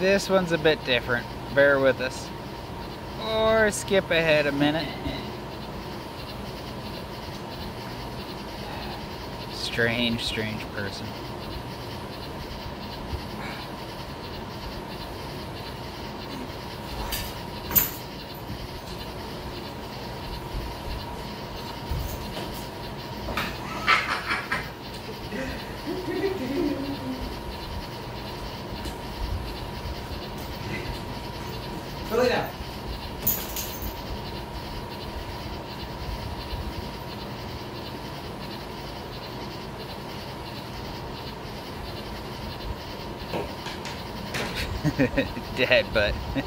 This one's a bit different. Bear with us. Or skip ahead a minute. Strange, strange person. Down. Butt.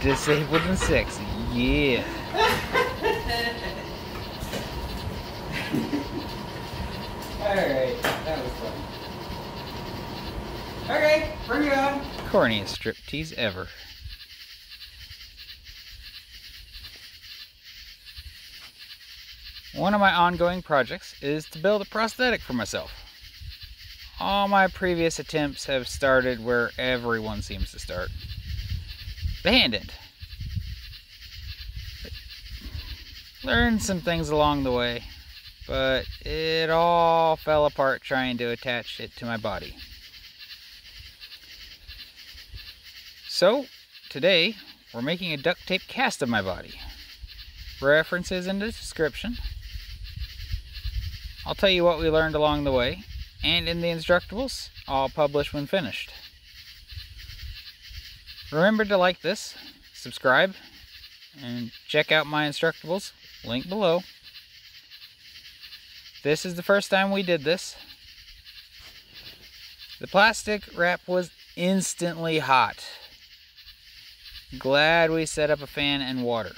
Disabled and sexy. Yeah. Alright, that was fun. Okay, bring it on. Corniest striptease ever. One of my ongoing projects is to build a prosthetic for myself. All my previous attempts have started where everyone seems to start. The hand end. Learned some things along the way, but it all fell apart trying to attach it to my body. So, today, we're making a duct tape cast of my body. References in the description. I'll tell you what we learned along the way, and in the instructables, I'll publish when finished. Remember to like this, subscribe, and check out my instructables, link below. This is the first time we did this. The plastic wrap was instantly hot. Glad we set up a fan and water.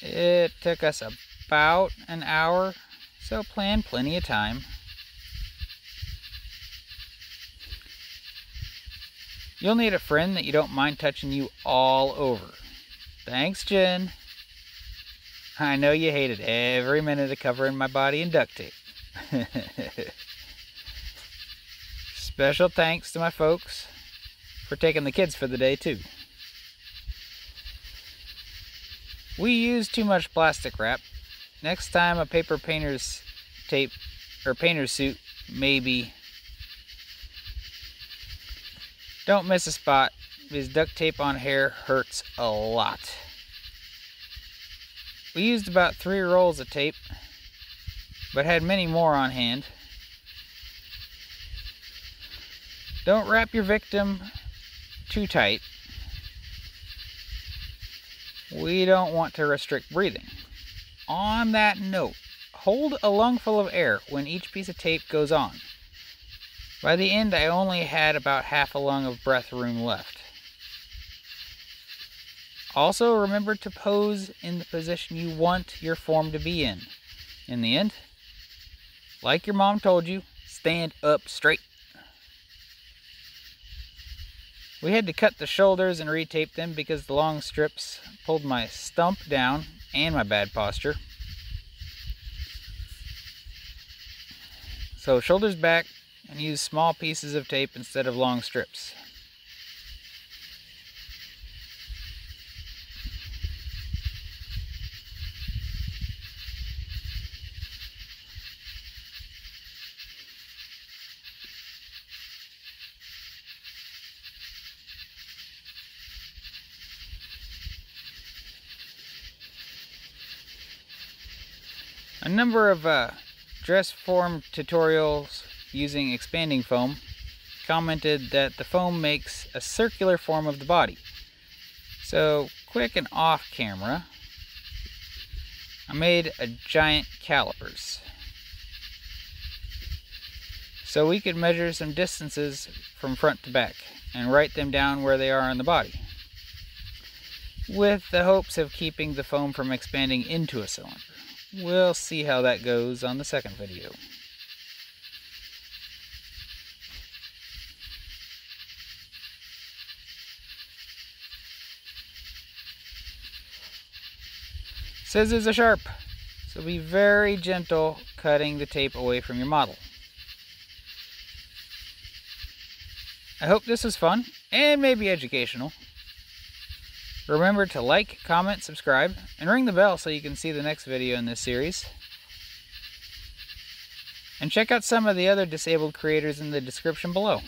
It took us about an hour, so plan plenty of time. You'll need a friend that you don't mind touching you all over. Thanks, Jen. I know you hated every minute of covering my body in duct tape. Special thanks to my folks for taking the kids for the day, too. We use too much plastic wrap. Next time a paper painter's tape or painter's suit, maybe. Don't miss a spot because duct tape on hair hurts a lot. We used about three rolls of tape, but had many more on hand. Don't wrap your victim too tight. We don't want to restrict breathing. On that note, hold a lungful of air when each piece of tape goes on. By the end, I only had about half a lung of breath room left. Also, remember to pose in the position you want your form to be in. In the end, like your mom told you, stand up straight. We had to cut the shoulders and retape them because the long strips pulled my stump down and my bad posture. So shoulders back and use small pieces of tape instead of long strips. A number of uh, dress form tutorials using expanding foam commented that the foam makes a circular form of the body. So quick and off camera, I made a giant calipers. So we could measure some distances from front to back and write them down where they are on the body. With the hopes of keeping the foam from expanding into a cylinder. We'll see how that goes on the second video. Scissors are sharp, so be very gentle cutting the tape away from your model. I hope this was fun and maybe educational. Remember to like, comment, subscribe, and ring the bell so you can see the next video in this series. And check out some of the other disabled creators in the description below.